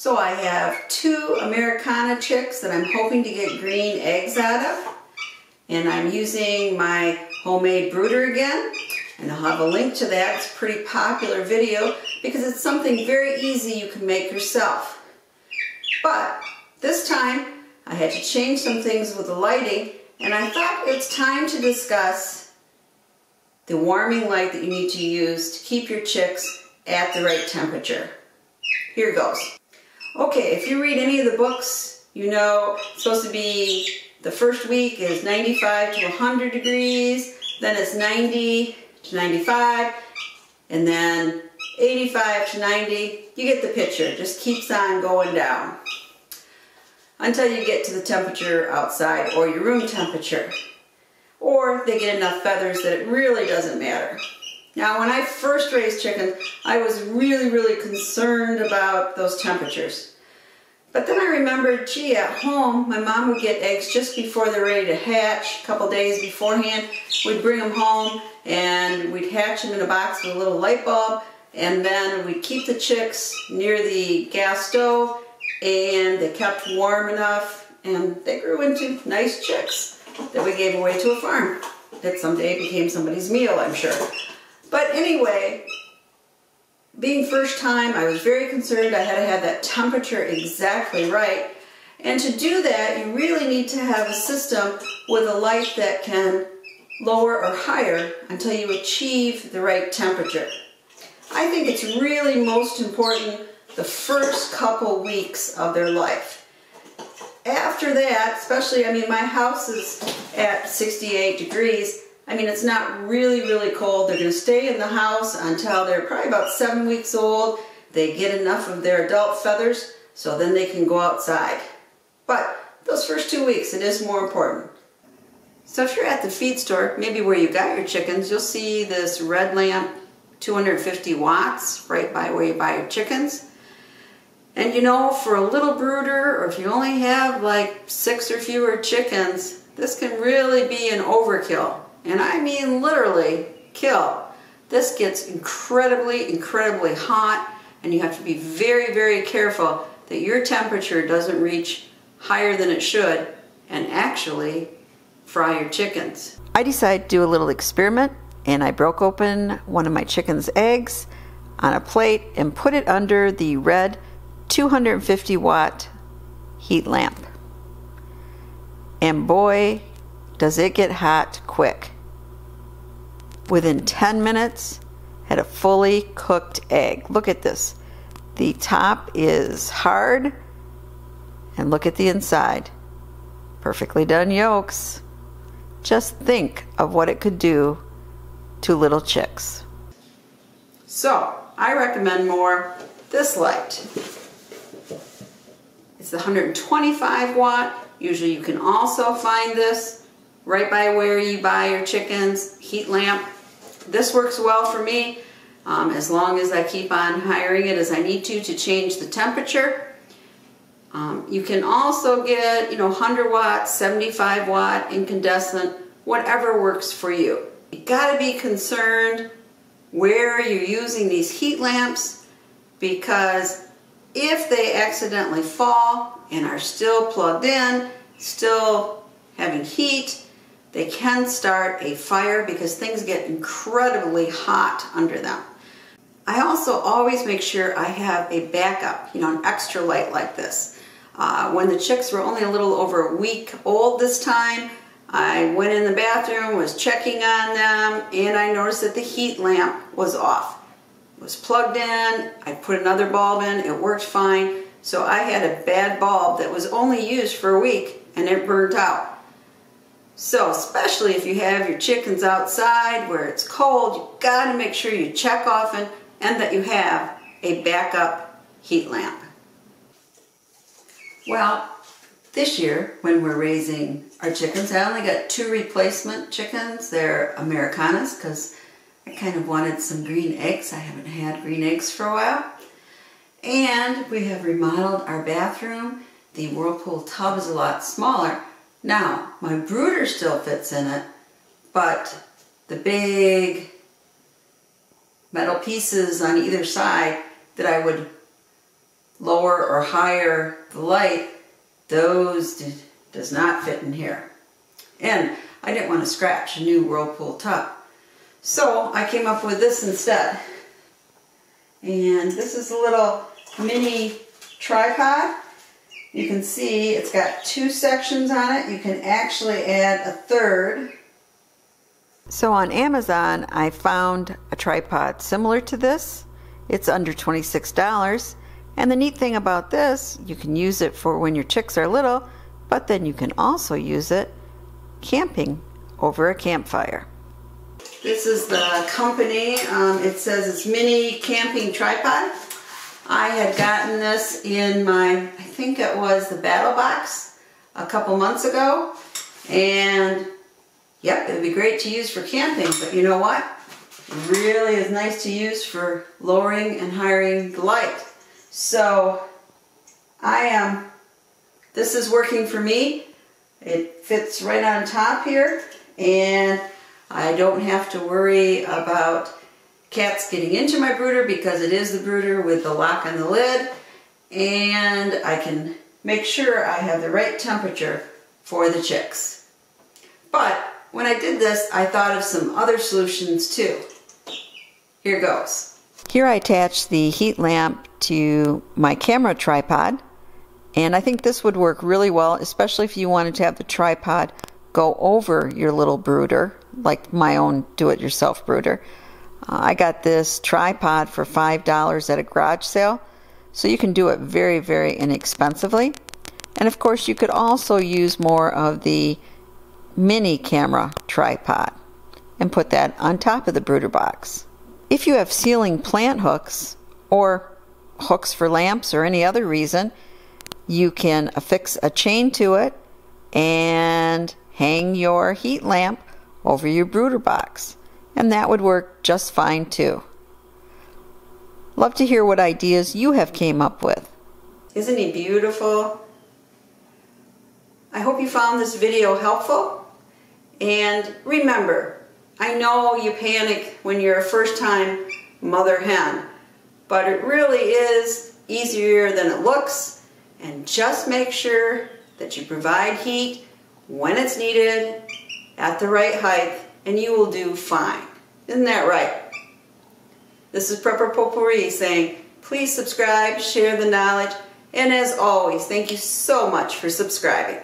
So I have two Americana chicks that I'm hoping to get green eggs out of. And I'm using my homemade brooder again. And I'll have a link to that. It's a pretty popular video because it's something very easy you can make yourself. But this time I had to change some things with the lighting and I thought it's time to discuss the warming light that you need to use to keep your chicks at the right temperature. Here goes. Okay, if you read any of the books, you know it's supposed to be the first week is 95 to 100 degrees, then it's 90 to 95, and then 85 to 90. You get the picture. It just keeps on going down until you get to the temperature outside or your room temperature. Or they get enough feathers that it really doesn't matter. Now, when I first raised chickens, I was really, really concerned about those temperatures. But then I remembered, gee, at home, my mom would get eggs just before they're ready to hatch, a couple days beforehand. We'd bring them home and we'd hatch them in a box with a little light bulb and then we'd keep the chicks near the gas stove and they kept warm enough and they grew into nice chicks that we gave away to a farm that someday became somebody's meal, I'm sure. But anyway, being first time, I was very concerned. I had to have that temperature exactly right. And to do that, you really need to have a system with a light that can lower or higher until you achieve the right temperature. I think it's really most important the first couple weeks of their life. After that, especially, I mean, my house is at 68 degrees. I mean, it's not really, really cold. They're going to stay in the house until they're probably about seven weeks old. They get enough of their adult feathers, so then they can go outside. But those first two weeks, it is more important. So if you're at the feed store, maybe where you got your chickens, you'll see this red lamp, 250 watts, right by where you buy your chickens. And you know, for a little brooder, or if you only have like six or fewer chickens, this can really be an overkill. And I mean literally kill. This gets incredibly, incredibly hot, and you have to be very, very careful that your temperature doesn't reach higher than it should and actually fry your chickens. I decided to do a little experiment and I broke open one of my chicken's eggs on a plate and put it under the red 250 watt heat lamp. And boy, does it get hot quick. Within 10 minutes, had a fully cooked egg. Look at this. The top is hard, and look at the inside. Perfectly done yolks. Just think of what it could do to little chicks. So, I recommend more this light. It's the 125 watt. Usually you can also find this right by where you buy your chickens, heat lamp. This works well for me um, as long as I keep on hiring it as I need to to change the temperature. Um, you can also get, you know, 100 watt, 75 watt, incandescent, whatever works for you. You gotta be concerned where you're using these heat lamps because if they accidentally fall and are still plugged in, still having heat, they can start a fire because things get incredibly hot under them. I also always make sure I have a backup, you know, an extra light like this. Uh, when the chicks were only a little over a week old this time, I went in the bathroom, was checking on them, and I noticed that the heat lamp was off was plugged in, I put another bulb in, it worked fine. So I had a bad bulb that was only used for a week and it burnt out. So especially if you have your chickens outside where it's cold, you've got to make sure you check often and that you have a backup heat lamp. Well, this year when we're raising our chickens, I only got two replacement chickens. They're Americanas because I kind of wanted some green eggs. I haven't had green eggs for a while. And we have remodeled our bathroom. The Whirlpool tub is a lot smaller. Now, my brooder still fits in it, but the big metal pieces on either side that I would lower or higher the light, those does not fit in here. And I didn't want to scratch a new Whirlpool tub. So I came up with this instead. And this is a little mini tripod. You can see it's got two sections on it. You can actually add a third. So on Amazon, I found a tripod similar to this. It's under $26. And the neat thing about this, you can use it for when your chicks are little, but then you can also use it camping over a campfire. This is the company. Um, it says it's mini camping tripod. I had gotten this in my, I think it was the Battle Box a couple months ago. And yep, it would be great to use for camping. But you know what? It really is nice to use for lowering and hiring the light. So I am, um, this is working for me. It fits right on top here and I don't have to worry about cats getting into my brooder because it is the brooder with the lock on the lid and I can make sure I have the right temperature for the chicks. But when I did this, I thought of some other solutions too. Here goes. Here I attach the heat lamp to my camera tripod and I think this would work really well especially if you wanted to have the tripod go over your little brooder like my own do-it-yourself brooder. Uh, I got this tripod for $5 at a garage sale so you can do it very very inexpensively and of course you could also use more of the mini camera tripod and put that on top of the brooder box. If you have ceiling plant hooks or hooks for lamps or any other reason, you can affix a chain to it and hang your heat lamp over your brooder box. And that would work just fine too. Love to hear what ideas you have came up with. Isn't he beautiful? I hope you found this video helpful. And remember, I know you panic when you're a first time mother hen, but it really is easier than it looks and just make sure that you provide heat when it's needed at the right height and you will do fine. Isn't that right? This is Prepper Potpourri saying please subscribe, share the knowledge, and as always, thank you so much for subscribing.